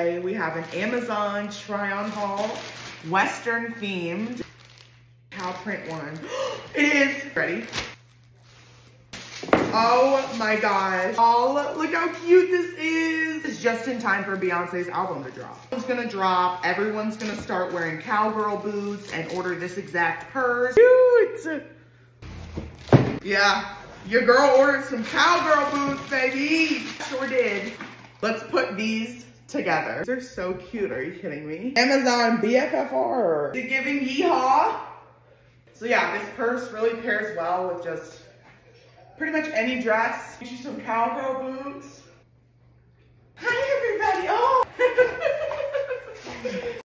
We have an Amazon try-on haul, Western themed, cow print one. It is, ready? Oh my gosh. Oh, look how cute this is. It's just in time for Beyonce's album to drop. It's gonna drop. Everyone's gonna start wearing cowgirl boots and order this exact purse. Cute. Yeah, your girl ordered some cowgirl boots, baby. Sure did. Let's put these together. They're so cute, are you kidding me? Amazon BFFR. The giving yeehaw. So yeah, this purse really pairs well with just pretty much any dress. Get you some cowgirl boots.